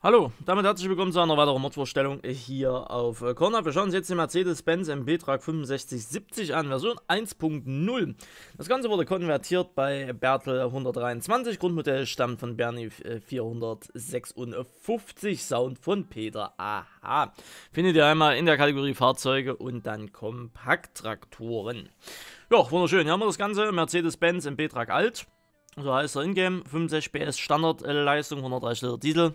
Hallo, damit herzlich willkommen zu einer weiteren Modvorstellung hier auf Corner. Wir schauen uns jetzt den Mercedes-Benz MB-Trag 6570 an, Version 1.0. Das Ganze wurde konvertiert bei Bertel 123, Grundmodell stammt von Bernie 456, Sound von Peter Aha. Findet ihr einmal in der Kategorie Fahrzeuge und dann Kompakttraktoren. Ja, wunderschön. Hier haben wir das Ganze, Mercedes-Benz MB-Trag Alt. So heißt er Ingame, 65 PS Standardleistung, 130 Liter Diesel.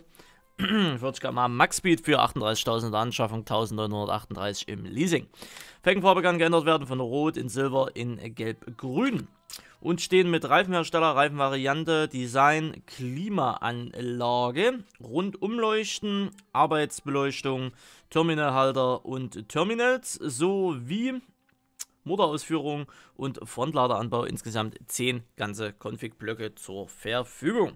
40 km Max-Speed für 38.000 in Anschaffung, 1938 im Leasing. Felgenfarbe kann geändert werden von Rot in Silber in Gelb-Grün. Und stehen mit Reifenhersteller, Reifenvariante, Design, Klimaanlage, Rundumleuchten, Arbeitsbeleuchtung, Terminalhalter und Terminals sowie Motorausführung und Frontladeranbau. Insgesamt 10 ganze Config-Blöcke zur Verfügung.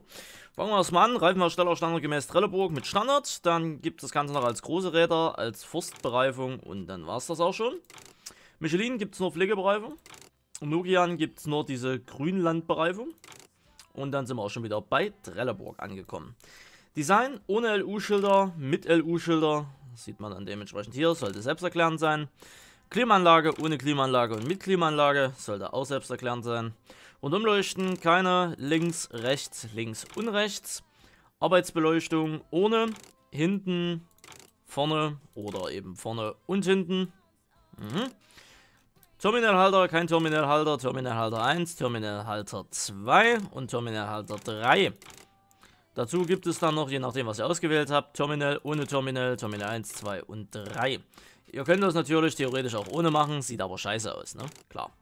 Fangen wir erstmal an. Reifenhersteller standardgemäß Trelleborg mit Standard. Dann gibt es das Ganze noch als große Räder, als Forstbereifung und dann war es das auch schon. Michelin gibt es nur Pflegebereifung. Nokian gibt es nur diese Grünlandbereifung. Und dann sind wir auch schon wieder bei Trelleborg angekommen. Design ohne LU-Schilder, mit LU-Schilder. Sieht man dann dementsprechend hier, sollte selbsterklärend sein. Klimaanlage ohne Klimaanlage und mit Klimaanlage sollte auch selbsterklärend sein. Rundumleuchten keine links, rechts, links und rechts. Arbeitsbeleuchtung ohne, hinten, vorne oder eben vorne und hinten. Mhm. Terminalhalter, kein Terminalhalter, Terminalhalter 1, Terminalhalter 2 und Terminalhalter 3. Dazu gibt es dann noch, je nachdem was ihr ausgewählt habt, Terminal ohne Terminal, Terminal 1, 2 und 3. Ihr könnt das natürlich theoretisch auch ohne machen, sieht aber scheiße aus, ne? Klar.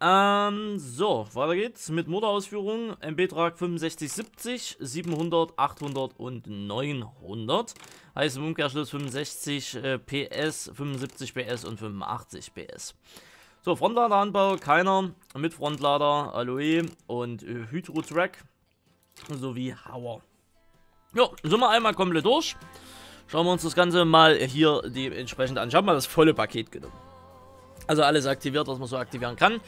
Ähm, so, weiter geht's mit Motorausführung. MB-Trag 6570, 700, 800 und 900. Heißt im Umkehrschluss 65 äh, PS, 75 PS und 85 PS. So, Frontladeranbau, keiner. Mit Frontlader, Aloe und äh, Hydro-Track sowie Hauer. Ja, sind wir einmal komplett durch. Schauen wir uns das Ganze mal hier dementsprechend an. Ich habe mal das volle Paket genommen. Also alles aktiviert, was man so aktivieren kann.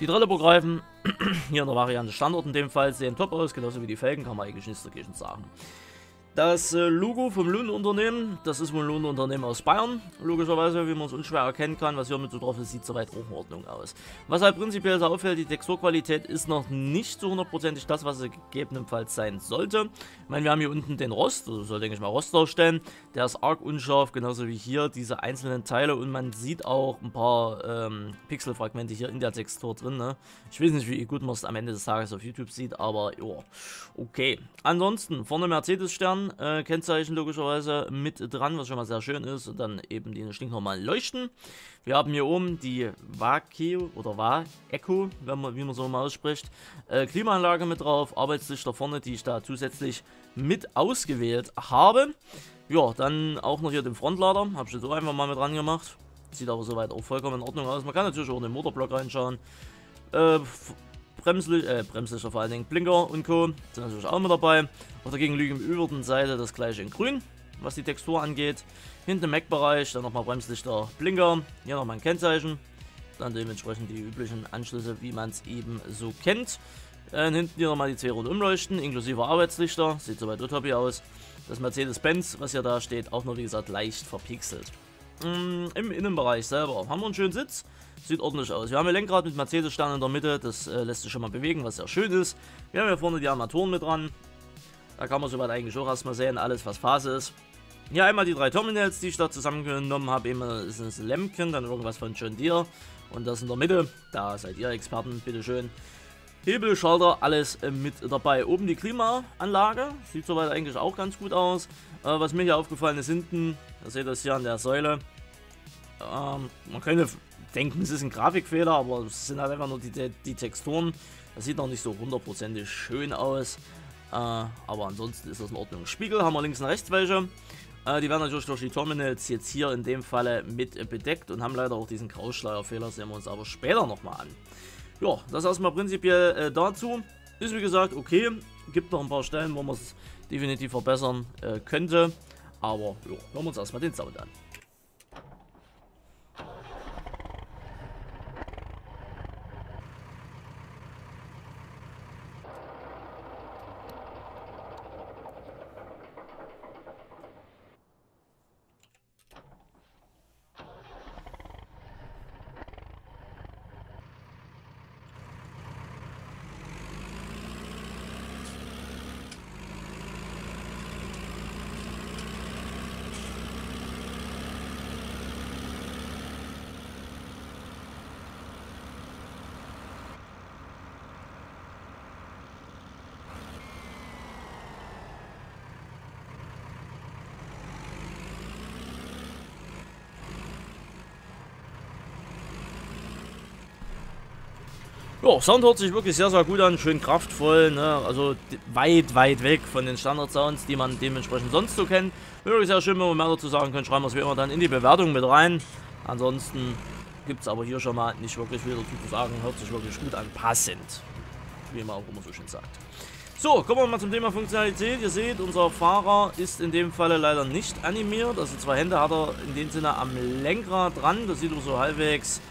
Die Trelleborg-Reifen, hier in der Variante Standard in dem Fall, sehen top aus, genauso wie die Felgen, kann man eigentlich nichts dagegen sagen. Das äh, Logo vom Lohnunternehmen, das ist wohl ein Lohnunternehmen aus Bayern, logischerweise, wie man es unschwer erkennen kann, was hier mit so drauf ist, sieht soweit auch in Ordnung aus. Was halt prinzipiell so auffällt, die Texturqualität ist noch nicht so hundertprozentig das, was sie gegebenenfalls sein sollte. Ich meine, wir haben hier unten den Rost, also soll denke ich mal Rost darstellen, der ist arg unscharf, genauso wie hier diese einzelnen Teile und man sieht auch ein paar ähm, Pixelfragmente hier in der Textur drin. Ne? Ich weiß nicht, wie gut man es am Ende des Tages auf YouTube sieht, aber ja, okay. Ansonsten, vorne Mercedes-Stern, äh, Kennzeichen logischerweise mit dran, was schon mal sehr schön ist. Und dann eben die stinknormalen Leuchten. Wir haben hier oben die Vakio oder Va Echo, wenn man, wie man so mal ausspricht. Äh, Klimaanlage mit drauf, Arbeitslichter vorne, die ich da zusätzlich mit ausgewählt habe. Ja, dann auch noch hier den Frontlader, habe ich jetzt auch einfach mal mit dran gemacht. Sieht aber soweit auch vollkommen in Ordnung aus. Man kann natürlich auch in den Motorblock reinschauen. Äh, Bremslicht, äh, Bremslichter vor allen Dingen, Blinker und Co. sind natürlich auch mit dabei. Auf der gegenüberliegenden Seite das gleiche in grün, was die Textur angeht. Hinten im Mac-Bereich dann nochmal Bremslichter, Blinker, hier nochmal ein Kennzeichen. Dann dementsprechend die üblichen Anschlüsse, wie man es eben so kennt. Äh, hinten hier nochmal die zwei Rundumleuchten, inklusive Arbeitslichter, sieht soweit top aus. Das Mercedes-Benz, was hier da steht, auch nur wie gesagt leicht verpixelt. Mm, Im Innenbereich selber haben wir einen schönen Sitz. Sieht ordentlich aus. Wir haben ein Lenkrad mit Mercedes-Stern in der Mitte. Das äh, lässt sich schon mal bewegen, was sehr schön ist. Wir haben hier vorne die Armaturen mit dran. Da kann man soweit eigentlich auch erstmal sehen, alles was Phase ist. Hier einmal die drei Terminals, die ich da zusammengenommen habe. Immer ist ein Lemken, dann irgendwas von John Deere. Und das in der Mitte, da seid ihr Experten, bitteschön. Hebel, Schalter, alles äh, mit dabei. Oben die Klimaanlage, sieht soweit eigentlich auch ganz gut aus. Äh, was mir hier aufgefallen ist, hinten, ihr seht das hier an der Säule. Ähm, man könnte denken, es ist ein Grafikfehler, aber es sind halt einfach nur die, die Texturen. Das sieht noch nicht so hundertprozentig schön aus. Äh, aber ansonsten ist das in Ordnung. Spiegel haben wir links und rechts welche. Äh, die werden natürlich durch die Terminals jetzt hier in dem Falle mit bedeckt und haben leider auch diesen Grauschleierfehler. Sehen wir uns aber später nochmal an. Ja, das erstmal prinzipiell äh, dazu. Ist wie gesagt okay. Gibt noch ein paar Stellen, wo man es definitiv verbessern äh, könnte. Aber ja, hören wir uns erstmal den Sound an. Ja, Sound hört sich wirklich sehr, sehr gut an, schön kraftvoll, ne? also weit, weit weg von den Standard-Sounds, die man dementsprechend sonst so kennt. Wirklich sehr schön, wenn wir mehr dazu sagen können, schreiben wir es wie immer dann in die Bewertung mit rein. Ansonsten gibt es aber hier schon mal nicht wirklich viel dazu zu sagen, hört sich wirklich gut an, passend, wie man auch immer so schön sagt. So, kommen wir mal zum Thema Funktionalität. Ihr seht, unser Fahrer ist in dem Falle leider nicht animiert. Also zwei Hände hat er in dem Sinne am Lenkrad dran. Das sieht auch so halbwegs,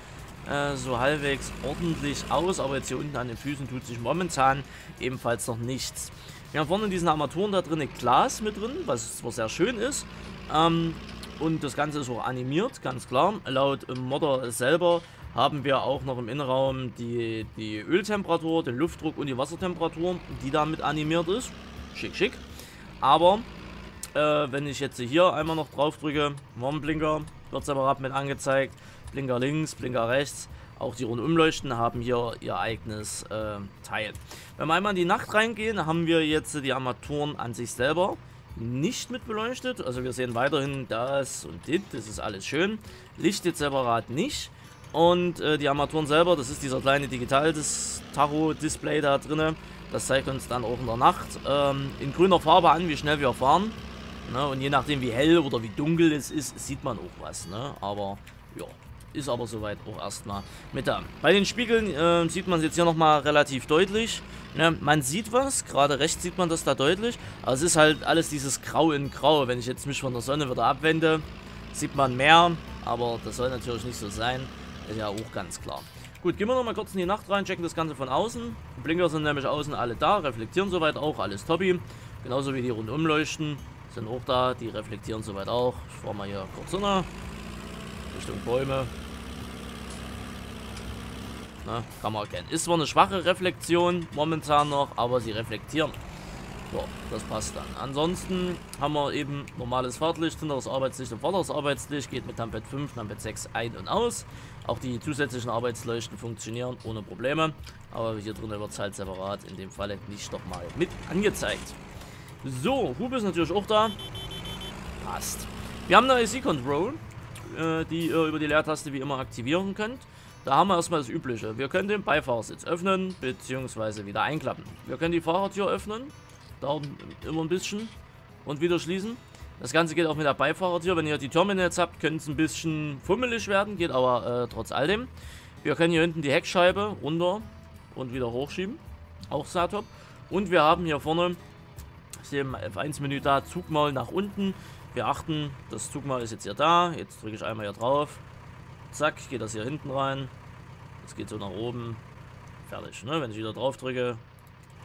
äh, so halbwegs ordentlich aus. Aber jetzt hier unten an den Füßen tut sich momentan ebenfalls noch nichts. Wir haben vorne in diesen Armaturen da drin Glas mit drin, was zwar sehr schön ist. Ähm, und das Ganze ist auch animiert, ganz klar. Laut Modder selber haben wir auch noch im Innenraum die, die Öltemperatur, den Luftdruck und die Wassertemperatur, die damit animiert ist. Schick, schick. Aber äh, wenn ich jetzt hier einmal noch drauf drücke, Warnblinker, wird separat mit angezeigt. Blinker links, Blinker rechts. Auch die Rundumleuchten haben hier ihr eigenes äh, Teil. Wenn wir einmal in die Nacht reingehen, haben wir jetzt die Armaturen an sich selber nicht mit beleuchtet. Also wir sehen weiterhin das und dit, das ist alles schön. Licht jetzt separat nicht. Und äh, die Armaturen selber, das ist dieser kleine Digital-Tacho-Display da drin. Das zeigt uns dann auch in der Nacht ähm, in grüner Farbe an, wie schnell wir fahren. Ne? Und je nachdem, wie hell oder wie dunkel es ist, sieht man auch was. Ne? Aber ja, ist aber soweit auch erstmal mit da. Bei den Spiegeln äh, sieht man es jetzt hier nochmal relativ deutlich. Ne? Man sieht was, gerade rechts sieht man das da deutlich. Aber es ist halt alles dieses Grau in Grau. Wenn ich jetzt mich von der Sonne wieder abwende, sieht man mehr. Aber das soll natürlich nicht so sein. Ist ja auch ganz klar. Gut, gehen wir noch mal kurz in die Nacht rein, checken das Ganze von außen. Die Blinker sind nämlich außen alle da, reflektieren soweit auch, alles toppi. Genauso wie die Rundumleuchten sind auch da, die reflektieren soweit auch. Ich fahre mal hier kurz runter, Richtung Bäume. Na, kann man erkennen. Ist zwar eine schwache Reflexion momentan noch, aber sie reflektieren. Ja, das passt dann. Ansonsten haben wir eben normales Fahrtlicht, hinteres Arbeitslicht und vorderes Arbeitslicht. Geht mit Tampet 5, Tampet 6 ein und aus. Auch die zusätzlichen Arbeitsleuchten funktionieren ohne Probleme. Aber hier drin wird es halt separat in dem Falle nicht nochmal mit angezeigt. So, Hube ist natürlich auch da. Passt. Wir haben eine IC-Control, äh, die ihr über die Leertaste wie immer aktivieren könnt. Da haben wir erstmal das Übliche. Wir können den Beifahrersitz öffnen bzw. wieder einklappen. Wir können die Fahrertür öffnen dauert immer ein bisschen. Und wieder schließen. Das Ganze geht auch mit der Beifahrertür. Wenn ihr die Terminals habt, könnte es ein bisschen fummelig werden. Geht aber äh, trotz alledem. Wir können hier hinten die Heckscheibe runter und wieder hochschieben. Auch sehr. Und wir haben hier vorne, ich sehe im F1-Menü da, Zugmaul nach unten. Wir achten, das Zugmaul ist jetzt hier da. Jetzt drücke ich einmal hier drauf. Zack, geht das hier hinten rein. Das geht so nach oben. Fertig. Ne? Wenn ich wieder drauf drücke,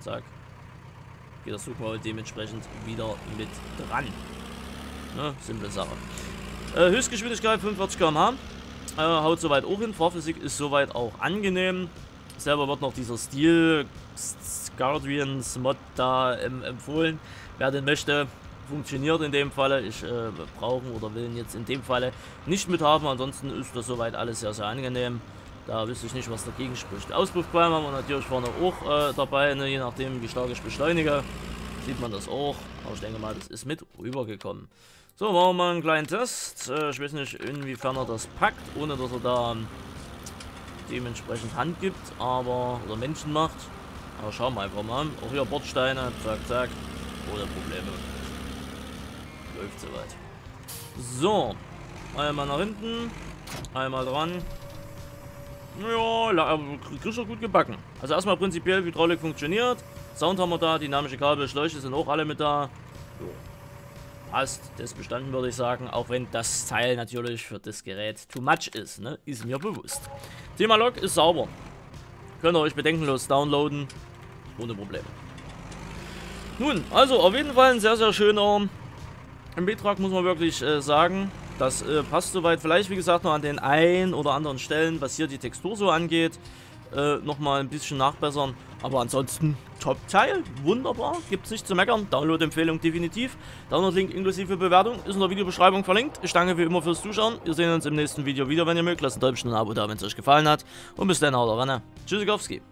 zack, geht das Zugmaul dementsprechend wieder mit dran. Ne? Simple Sache. Äh, Höchstgeschwindigkeit 45 km/h. Äh, haut soweit auch hin. Fahrphysik ist soweit auch angenehm. Selber wird noch dieser Stil Guardians Mod da ähm, empfohlen. Wer den möchte, funktioniert in dem Falle. Ich äh, brauche oder will ihn jetzt in dem Falle nicht mit haben. Ansonsten ist das soweit alles sehr, sehr angenehm. Da wüsste ich nicht, was dagegen spricht. Auspuffqualm haben wir natürlich vorne auch äh, dabei, ne? je nachdem wie stark ich beschleunige. Sieht man das auch. Aber ich denke mal, das ist mit rübergekommen. So, machen wir mal einen kleinen Test. Äh, ich weiß nicht, inwiefern er das packt, ohne dass er da dementsprechend Hand gibt, aber oder Menschen macht. Aber schauen wir einfach mal. Auch hier Bordsteine, zack, zack, ohne Probleme. Läuft soweit. So, einmal nach hinten, einmal dran. Ja, kriegst du gut gebacken. Also erstmal prinzipiell Hydraulik funktioniert. Sound haben wir da, dynamische Kabel, Schläuche sind auch alle mit da. Jo. Passt, das bestanden würde ich sagen, auch wenn das Teil natürlich für das Gerät too much ist, ne? Ist mir bewusst. Thema Log ist sauber. Könnt ihr euch bedenkenlos downloaden. Ohne Probleme. Nun, also auf jeden Fall ein sehr, sehr schöner MB-Trag, muss man wirklich äh, sagen. Das äh, passt soweit. Vielleicht, wie gesagt, noch an den ein oder anderen Stellen, was hier die Textur so angeht, äh, nochmal ein bisschen nachbessern. Aber ansonsten Top-Teil. Wunderbar. Gibt es nicht zu meckern. Download-Empfehlung definitiv. Download-Link inklusive Bewertung ist in der Videobeschreibung verlinkt. Ich danke wie immer fürs Zuschauen. Wir sehen uns im nächsten Video wieder, wenn ihr mögt. Lasst ein Däumchen und ein Abo da, wenn es euch gefallen hat. Und bis dann, haut rein. Tschüssikowski.